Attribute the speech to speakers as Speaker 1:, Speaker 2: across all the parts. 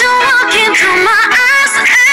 Speaker 1: you walking through my eyes.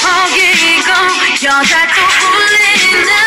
Speaker 1: 속이고 여자도 홀리는